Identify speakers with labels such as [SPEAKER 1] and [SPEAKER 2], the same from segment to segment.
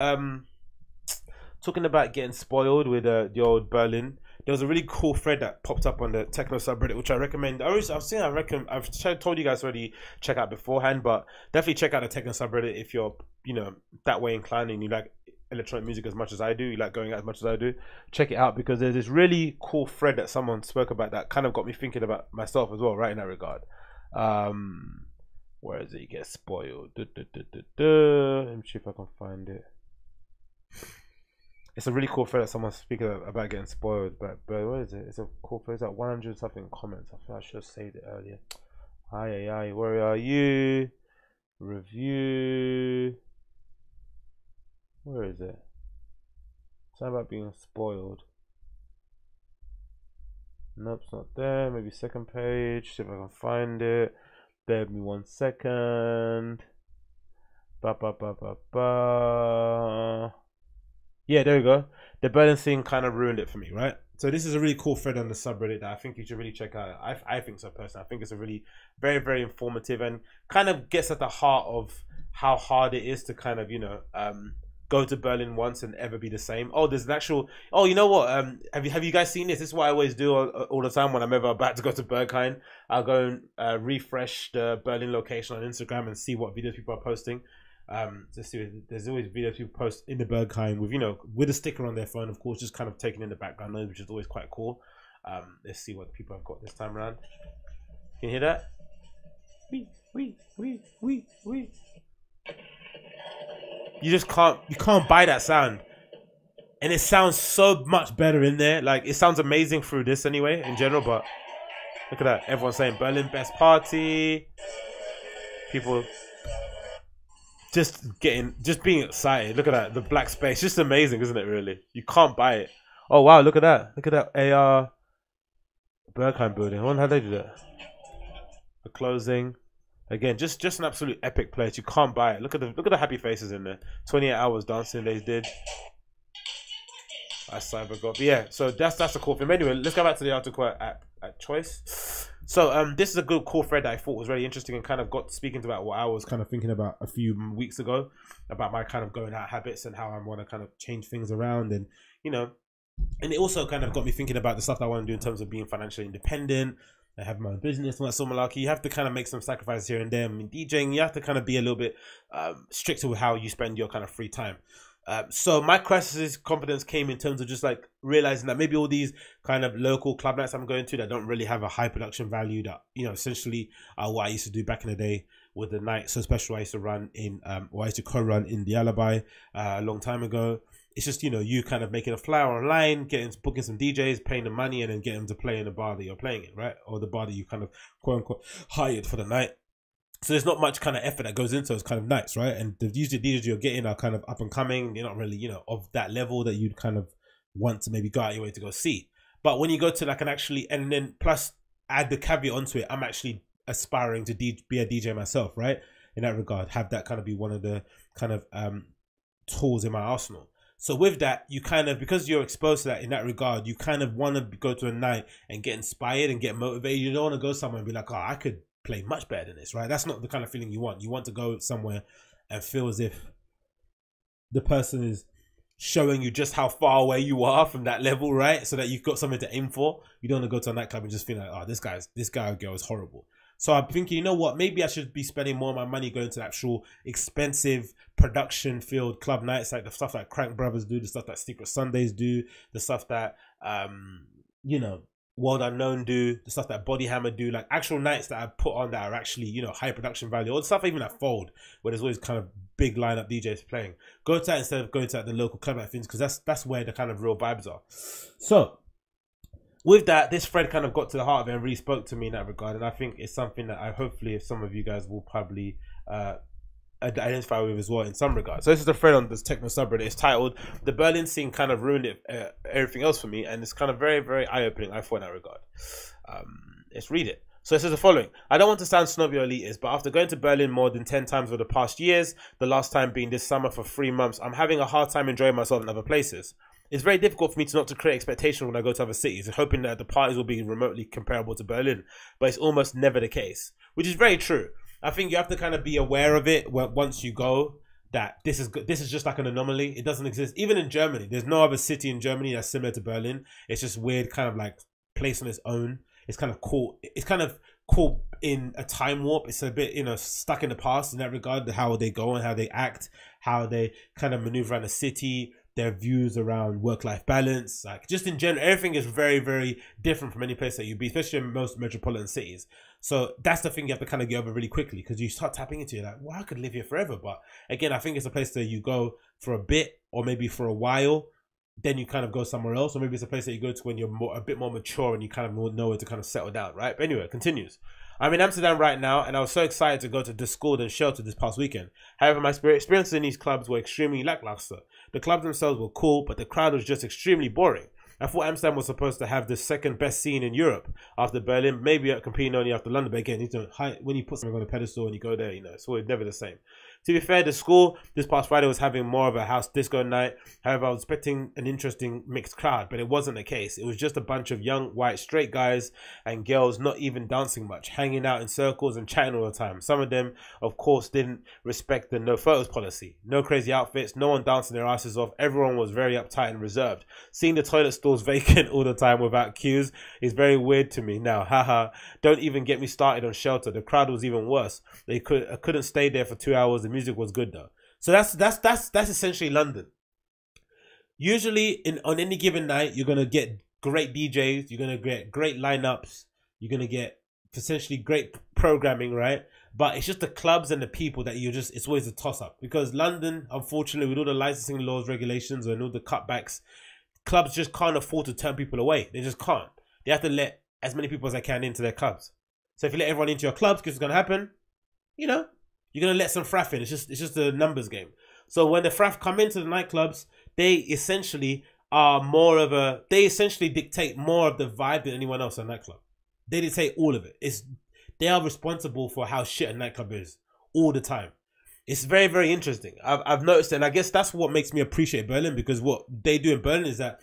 [SPEAKER 1] um, talking about getting spoiled with uh, the old Berlin. There was a really cool thread that popped up on the techno subreddit, which I recommend. I always, I've seen, I reckon, I've told you guys already check out beforehand, but definitely check out the techno subreddit if you're, you know, that way inclined and you like electronic music as much as I do, you like going out as much as I do. Check it out because there's this really cool thread that someone spoke about that kind of got me thinking about myself as well, right in that regard. Um, where is it? You get spoiled. Duh, duh, duh, Let me see if I can find it. It's a really cool thread that someone's speaking about getting spoiled, but but what is it? It's a cool thread. It's like 100 something comments. I feel I should have saved it earlier. Aye, aye, aye. Where are you? Review. Where is it? Something about being spoiled. Nope, it's not there. Maybe second page. See if I can find it. Bear me one second. Ba ba ba ba ba. Yeah, there we go. The Berlin thing kind of ruined it for me, right? So this is a really cool thread on the subreddit that I think you should really check out. I, I think so personally. I think it's a really very very informative and kind of gets at the heart of how hard it is to kind of you know um, go to Berlin once and ever be the same. Oh, there's an actual. Oh, you know what? Um, have you have you guys seen this? This is what I always do all, all the time when I'm ever about to go to Berghain. I'll go and uh, refresh the Berlin location on Instagram and see what videos people are posting. Um, to see there's always videos people post in the Berghain with you know with a sticker on their phone, of course, just kind of taking in the background noise, which is always quite cool. Um, let's see what people have got this time around. Can you hear that? Wee wee wee wee wee you just can't you can't buy that sound and it sounds so much better in there like it sounds amazing through this anyway in general but look at that everyone's saying berlin best party people just getting just being excited look at that the black space just amazing isn't it really you can't buy it oh wow look at that look at that ar Berghain building i wonder how they do that the closing Again, just just an absolute epic place. You can't buy it. Look at the look at the happy faces in there. Twenty eight hours dancing they did. I cyber got But yeah. So that's that's a cool thing. Anyway, let's go back to the article at, at choice. So um, this is a good cool thread that I thought was really interesting and kind of got speaking about what I was kind of thinking about a few weeks ago about my kind of going out habits and how I want to kind of change things around and you know and it also kind of got me thinking about the stuff I want to do in terms of being financially independent, I have my own business and that sort of malarkey. You have to kind of make some sacrifices here and there. I mean, DJing, you have to kind of be a little bit um, stricter with how you spend your kind of free time. Um, so my crisis confidence came in terms of just like realizing that maybe all these kind of local club nights I'm going to that don't really have a high production value that you know essentially are what I used to do back in the day with the night so special I used to run in um or I used to co-run in the Alibi uh, a long time ago it's just you know you kind of making a flyer online, getting booking some DJs, paying the money, and then getting them to play in the bar that you're playing in, right? Or the bar that you kind of quote unquote hired for the night. So there's not much kind of effort that goes into those kind of nights, right? And the usually DJs you're getting are kind of up and coming. You're not really you know of that level that you'd kind of want to maybe go out your way to go see. But when you go to like an actually and then plus add the caveat onto it, I'm actually aspiring to be a DJ myself, right? In that regard, have that kind of be one of the kind of um tools in my arsenal. So with that, you kind of because you're exposed to that in that regard, you kind of want to go to a night and get inspired and get motivated. You don't want to go somewhere and be like, "Oh, I could play much better than this," right? That's not the kind of feeling you want. You want to go somewhere and feel as if the person is showing you just how far away you are from that level, right? So that you've got something to aim for. You don't want to go to a nightclub and just feel like, "Oh, this guy's this guy or girl is horrible." So I'm thinking, you know what? Maybe I should be spending more of my money going to actual expensive production field club nights, like the stuff that Krankbrothers do, the stuff that Secret Sundays do, the stuff that um, you know, World Unknown do, the stuff that Body Hammer do, like actual nights that I put on that are actually, you know, high production value, or the stuff even at Fold, where there's always kind of big lineup DJs playing. Go to that instead of going to like, the local club night things, because that's that's where the kind of real vibes are. So with that, this thread kind of got to the heart of it and really spoke to me in that regard. And I think it's something that I hopefully, if some of you guys will probably uh, identify with as well in some regard. So this is the thread on this techno subreddit. It's titled "The Berlin Scene Kind of Ruined it, uh, Everything Else for Me," and it's kind of very, very eye-opening. I thought in that regard. Um, let's read it. So it says the following I don't want to sound snobby or elitist, but after going to Berlin more than 10 times over the past years, the last time being this summer for three months, I'm having a hard time enjoying myself in other places it's very difficult for me to not to create expectation when I go to other cities, hoping that the parties will be remotely comparable to Berlin. But it's almost never the case, which is very true. I think you have to kind of be aware of it once you go. that this is. This is just like an anomaly. It doesn't exist even in Germany. There's no other city in Germany that's similar to Berlin. It's just weird, kind of like place on its own. It's kind of cool. It's kind of caught in a time warp. It's a bit, you know, stuck in the past in that regard, how they go and how they act, how they kind of maneuver around the city, their views around work life balance, like just in general, everything is very, very different from any place that you'd be, especially in most metropolitan cities. So that's the thing you have to kind of get over really quickly because you start tapping into it like, well, I could live here forever. But again, I think it's a place that you go for a bit or maybe for a while, then you kind of go somewhere else, or maybe it's a place that you go to when you're more, a bit more mature and you kind of know where to kind of settle down, right? But anyway, it continues. I'm in Amsterdam right now, and I was so excited to go to De School and Shelter this past weekend. However, my experiences in these clubs were extremely lackluster. The clubs themselves were cool, but the crowd was just extremely boring. I thought Amsterdam was supposed to have the second best scene in Europe after Berlin, maybe competing only after London. But again, you know, when you put something on a pedestal and you go there, you know, it's never the same. To be fair, De School this past Friday was having more of a house disco night. However, I was expecting an interesting mixed crowd, but it wasn't the case. It was just a bunch of young, white, straight guys and girls not even dancing much, hanging out in circles and chatting all the time. Some of them, of course, didn't respect the no photos policy. No crazy outfits, no one dancing their asses off. Everyone was very uptight and reserved. Seeing the toilet stalls vacant all the time without queues is very weird to me now. Haha. Don't even get me started on shelter. The crowd was even worse. They could I couldn't stay there for two hours the music was good though. So that's that's that's that's essentially London. Usually, in on any given night, you're gonna get great DJs, you're gonna get great lineups, you're gonna get essentially great programming, right? But it's just the clubs and the people that you just it's always a toss up because London, unfortunately, with all the licensing laws, regulations, and all the cutbacks, clubs just can't afford to turn people away. They just can't. They have to let as many people as they can into their clubs. So if you let everyone into your clubs, because it's gonna happen, you know, you're gonna let some fraff in. It's just it's just a numbers game. So when the fraff come into the nightclubs, they essentially are more of a they essentially dictate more of the vibe than anyone else in a nightclub. They dictate all of it. It's they are responsible for how shit a nightclub is all the time. It's very, very interesting. I've, I've noticed, and I guess that's what makes me appreciate Berlin because what they do in Berlin is that,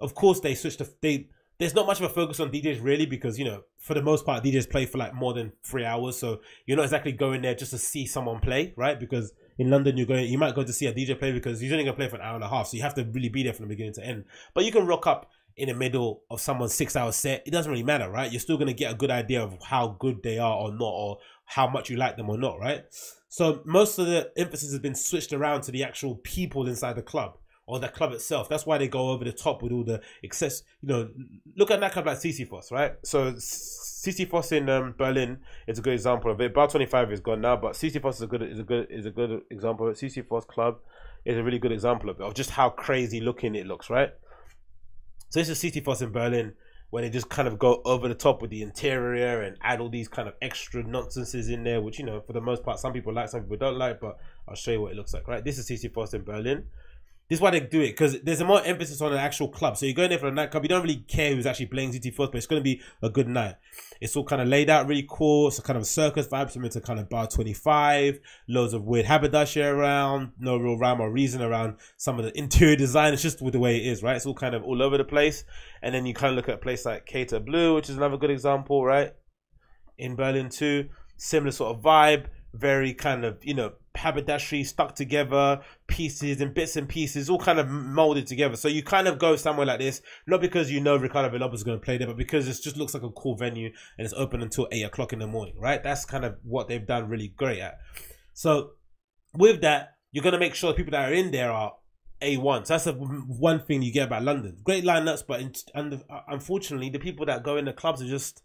[SPEAKER 1] of course, they switch to they there's not much of a focus on DJs really because you know for the most part DJs play for like more than three hours, so you're not exactly going there just to see someone play, right? Because in London you're going, you might go to see a DJ play because he's only gonna play for an hour and a half, so you have to really be there from the beginning to end. But you can rock up in the middle of someone's six hour set. It doesn't really matter, right? You're still gonna get a good idea of how good they are or not, or how much you like them or not, right? So most of the emphasis has been switched around to the actual people inside the club or the club itself. That's why they go over the top with all the excess. You know, look at that club like Sisyphos, right? So Sisyphos in um, Berlin is a good example of it. Bar Twenty Five is gone now, but Sisyphos is a good is a good is a good example. of club is a really good example of it of just how crazy looking it looks, right? So this is Sisyphos in Berlin. Where they just kind of go over the top with the interior and add all these kind of extra nonsenses in there, which you know, for the most part, some people like, some people don't like. But I'll show you what it looks like. Right, this is Sisyphos in Berlin. This is why they do it because there's a more emphasis on an actual club. So you're going there for a nightclub. You don't really care who's actually playing ZT Force, but it's going to be a good night. It's all kind of laid out really cool. It's a kind of circus vibe, similar to kind of Bar 25. Loads of weird haberdashery around. No real rhyme or reason around some of the interior design. It's just with the way it is, right? It's all kind of all over the place. And then you kind of look at a place like Kater Blau, which is another good example, right? In Berlin too. Similar sort of vibe. Very kind of, you know, haberdashery stuck together, pieces and bits and pieces, all kind of molded together. So you kind of go somewhere like this, not because you know Ricardo Villalobos is going to play there, but because it just looks like a cool venue and it's open until eight o'clock in the morning, right? That's kind of what they've done really great at. So with that, you're going to make sure the people that are in there are a1. So that's the one thing you get about London. Great lineups, but in, and uh, unfortunately, the people that go in the clubs are just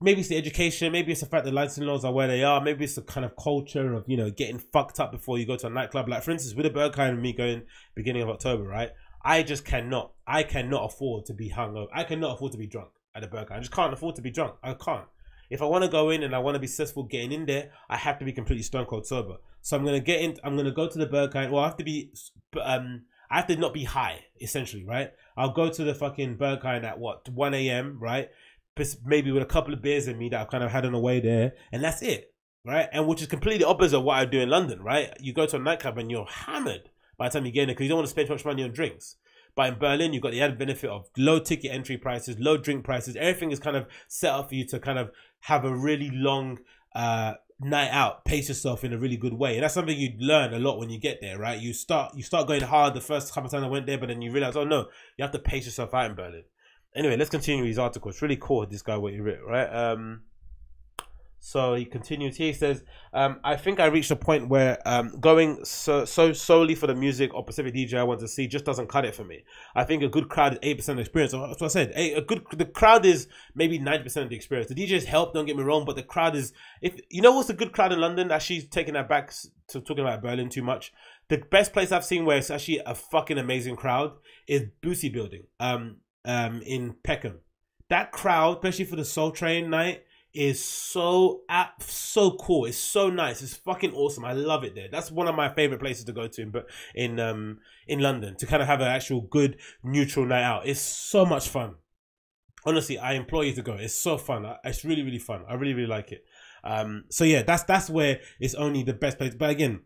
[SPEAKER 1] maybe it's the education, maybe it's the fact that licensing laws are where they are, maybe it's the kind of culture of, you know, getting fucked up before you go to a nightclub. Like for instance, with the Berghain and me going beginning of October, right? I just cannot I cannot afford to be hungover. I cannot afford to be drunk at the Berghain. I just can't afford to be drunk. I can't. If I want to go in and I want to be successful getting in there, I have to be completely stone cold sober. So I'm gonna get in. I'm gonna go to the Berghain. Well, I have to be. Um, I have to not be high, essentially, right? I'll go to the fucking Berghain at what 1 a.m. right? Maybe with a couple of beers in me that I've kind of had on the way there, and that's it, right? And which is completely opposite of what I do in London, right? You go to a nightclub and you're hammered by the time you get in because you don't want to spend too much money on drinks. But in Berlin, you've got the added benefit of low ticket entry prices, low drink prices. Everything is kind of set up for you to kind of have a really long uh, night out, pace yourself in a really good way. And that's something you learn a lot when you get there, right? You start you start going hard the first couple of times I went there, but then you realize, oh no, you have to pace yourself out in Berlin. Anyway, let's continue with his article. It's really cool, this guy, what he wrote, right? Um, so he continues here. He says, um, "I think I reached a point where um, going so, so solely for the music or Pacific DJ I want to see just doesn't cut it for me. I think a good crowd is eight percent experience. That's what I said. A, a good the crowd is maybe ninety percent of the experience. The DJs help. Don't get me wrong, but the crowd is. If you know what's a good crowd in London, actually taking that back to talking about Berlin too much. The best place I've seen where it's actually a fucking amazing crowd is Bussey Building, um, um, in Peckham. That crowd, especially for the Soul Train night." is so app so cool. It's so nice. It's fucking awesome. I love it there. That's one of my favorite places to go to in but in um in London to kind of have an actual good neutral night out. It's so much fun. Honestly, I implore you to go. It's so fun. It's really really fun. I really really like it. Um so yeah, that's that's where it's only the best place. But again,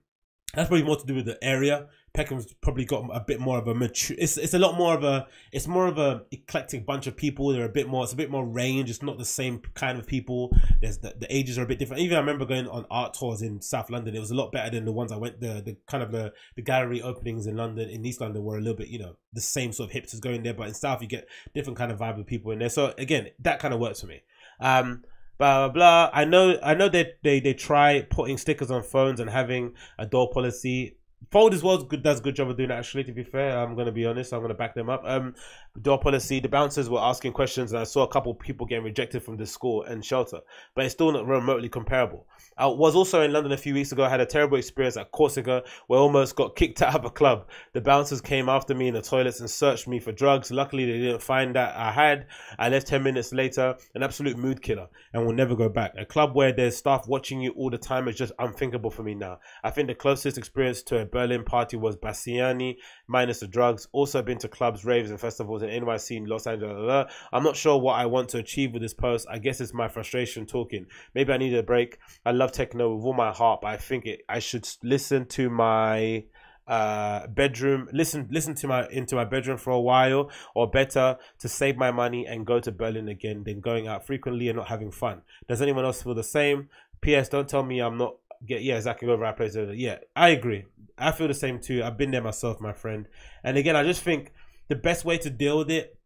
[SPEAKER 1] that's probably more to do with the area. Peckham's probably got a bit more of a mature. It's it's a lot more of a. It's more of a eclectic bunch of people. They're a bit more. It's a bit more range. It's not the same kind of people. There's the, the ages are a bit different. Even I remember going on art tours in South London. It was a lot better than the ones I went. The the kind of the the gallery openings in London in East London were a little bit you know the same sort of hipsters going there. But in South you get different kind of vibe of people in there. So again, that kind of works for me. Um, blah blah blah. I know I know that they, they try putting stickers on phones and having a door policy. Fold as well does a good job of doing that actually to be fair. I'm gonna be honest, I'm gonna back them up. Um door policy, the bouncers were asking questions and I saw a couple people getting rejected from De School and shelter, but it's still not remotely comparable. I was also in London a few weeks ago. I had a terrible experience at Corsica where I almost got kicked out of a club. The bouncers came after me in the toilets and searched me for drugs. Luckily, they didn't find that I had. I left 10 minutes later, an absolute mood killer, and will never go back. A club where there's staff watching you all the time is just unthinkable for me now. I think the closest experience to a Berlin party was Bassiani, minus the drugs. Also been to clubs, raves, and festivals in NYC in Los Angeles. Blah, blah. I'm not sure what I want to achieve with this post. I guess it's my frustration talking. Maybe I need a break. I love techno with all my heart, but I think it, I should listen to my uh bedroom listen listen to my into my bedroom for a while or better to save my money and go to berlin again than going out frequently and not having fun does anyone else feel the same ps don't tell me i'm not get yeah exactly go right place yeah i agree i feel the same too i've been there myself my friend and again i just think the best way to deal with it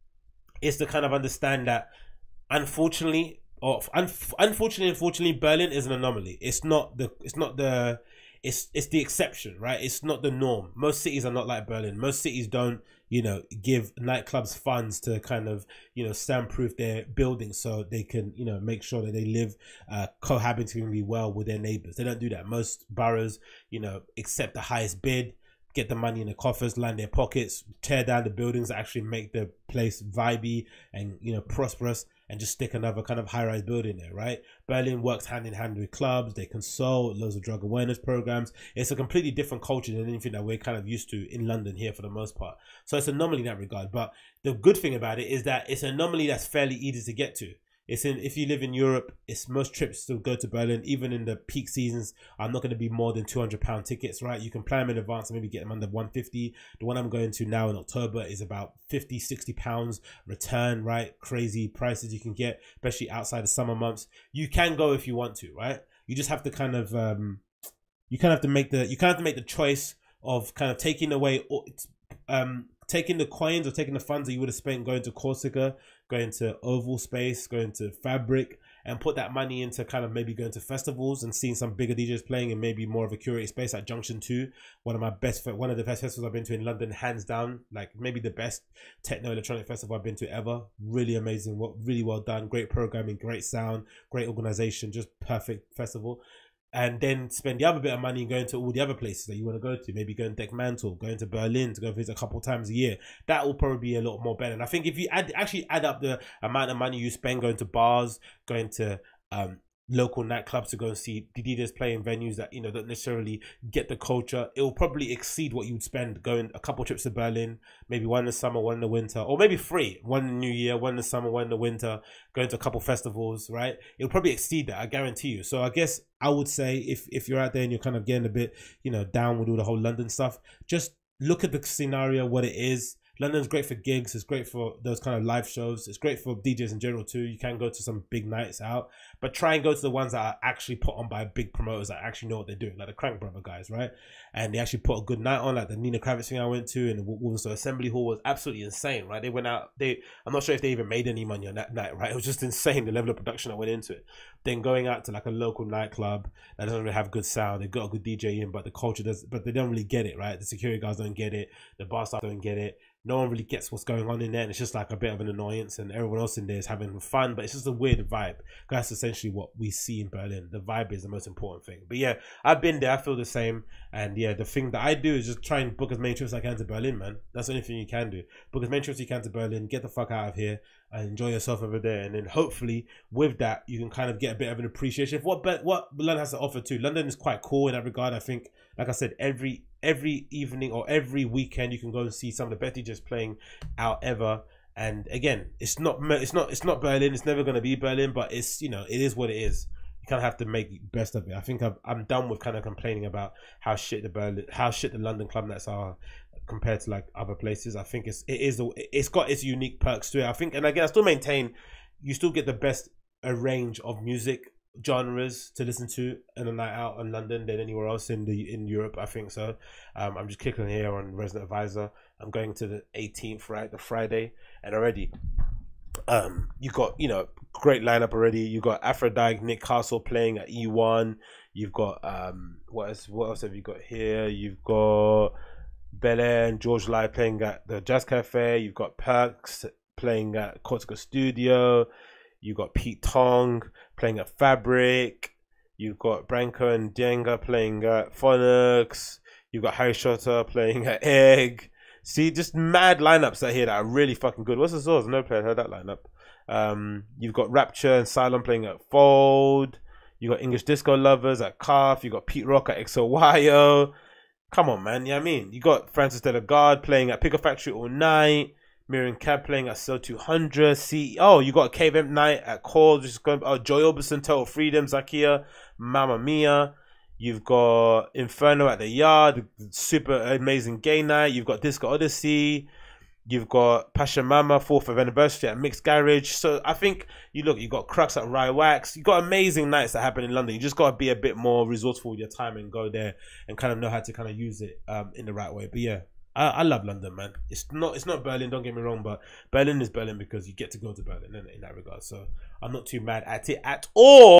[SPEAKER 1] is to kind of understand that unfortunately or un- unfortunately, unfortunately, Berlin is an anomaly. It's not the. It's not the. It's it's the exception, right? It's not the norm. Most cities are not like Berlin. Most cities don't, you know, give nightclubs funds to kind of, you know, soundproof their buildings so they can, you know, make sure that they live uh, cohabitingly well with their neighbors. They don't do that. Most boroughs, you know, accept the highest bid get the money in the coffers, line their pockets, tear down the buildings, actually make the place vibey and you know prosperous, and just stick another kind of high-rise building there, right? Berlin works hand in hand with clubs. They consult loads of drug awareness programs. It's a completely different culture than anything that we're kind of used to in London here for the most part. So it's an anomaly in that regard. But the good thing about it is that it's an anomaly that's fairly easy to get to. It's in if you live in Europe, it's most trips to go to Berlin, even in the peak seasons, are not going to be more than two hundred pound tickets, right? You can plan them in advance and maybe get them under one fifty. The one I'm going to now in October is about 50, 60 pounds return, right? Crazy prices you can get, especially outside the summer months. You can go if you want to, right? You just have to kind of um, you kind of have to make the you kind of have to make the choice of kind of taking away um taking the coins or taking the funds that you would have spent going to Corsica, going to Oval Space, going to Fabric, and put that money into kind of maybe going to festivals and seeing some bigger DJs playing and maybe more of a curated space at Junction Two, one of my best, one of the best festivals I've been to in London, hands down. Like maybe the best techno electronic festival I've been to ever. Really amazing, what really well done, great programming, great sound, great organization, just perfect festival and then spend the other bit of money going to all the other places that you want to go to. Maybe going to Dekmantel, going to Berlin to go visit a couple times a year. That will probably be a lot more better. And I think if you add actually add up the amount of money you spend going to bars, going to um, local nightclubs to go and see DJs playing venues that you know don't necessarily get the culture. It will probably exceed what you'd spend going a couple trips to Berlin, maybe one in the summer, one in the winter, or maybe three: one in the New Year, one in the summer, one in the winter. Going to a couple festivals, right? It'll probably exceed that. I guarantee you. So I guess I would say if if you're out there and you're kind of getting a bit you know down with all the whole London stuff, just look at the scenario what it is London's great for gigs. It's great for those kind of live shows. It's great for DJs in general too. You can go to some big nights out, but try and go to the ones that are actually put on by big promoters that actually know what they're doing, like the Krankbrother guys, right? And they actually put a good night on, like the Nina Kraviz thing I went to, and the Walthamstow Assembly Hall was absolutely insane, right? They went out. They, I'm not sure if they even made any money on that night, right? It was just insane the level of production that went into it. Then going out to like a local nightclub that doesn't really have good sound. They've got a good DJ in, but the culture does, but they don't really get it, right? The security guys don't get it. The bar staff don't get it no one really gets what's going on in there and it's just like a bit of an annoyance and everyone else in there is having fun but it's just a weird vibe. That's essentially what we see in berlin. The vibe is the most important thing. But yeah i've been there. I feel the same. And yeah the thing that i do is just try and book as many trips as i can to berlin man. That's the only thing you can do. Book as many trips as you can to berlin get the fuck out of here and enjoy yourself over there. And then hopefully with that you can kind of get a bit of an appreciation for what what london has to offer too. London is quite cool in that regard. I think like i said every every evening or every weekend you can go and see some of the best DJs playing out ever. And again, it's not it's not it's not Berlin. It's never going to be Berlin, but it's you know it is what it is. You kind of have to make the best of it. I think I'm, I'm done with kind of complaining about how shit the Berlin, how shit the London club nights are compared to like other places. I think it's it is it's got its unique perks to it. I think, and again, I still maintain you still get the best a range of music genres to listen to in a night out in London than anywhere else in the in Europe. I think so. Um, I'm just kicking here on Resident Advisor. I'm going to the 18th, right, the Friday, and already, um, you got you know great lineup already. You got Aphrodite, Nick Castle playing at E1. You've got um, what else? What else have you got here? You've got Belair and George Lai playing at the Jazz Cafe. You've got Perks playing at Corsica Studio. You got Pete Tong playing at Fabric. You've got Branko and Dienga playing at Phoenix. You've got Harry Shotta playing at Egg. See, just mad lineups out here that are really fucking good. What's the source? No player heard that lineup. Um, you've got Rapture and Cylon playing at Fold. You got English Disco Lovers at Calf. You got Pete Rock at XOYO. Come on, man. You know I mean, you got Francis De La Garde playing at Pickle Factory all night. Miriam Cab playing at So 200. See, oh, you got Cave Imp Night at Call, just going. Oh, Joy Orbison, Total Freedom, Zakia, Mamma Mia. You've got Inferno at the Yard, super amazing gay night. You've got Disco Odyssey. You've got Pasha Mama, 4th of anniversary at Mixed Garage. So I think you look, you've got Crux at Rye Wax. You've got amazing nights that happen in London. You just got to be a bit more resourceful with your time and go there and kind of know how to kind of use it um, in the right way. But yeah, I, I, love London, man. It's not it's not Berlin. Don't get me wrong, but Berlin is Berlin because you get to go to Berlin in, in that regard. So I'm not too mad at it at all.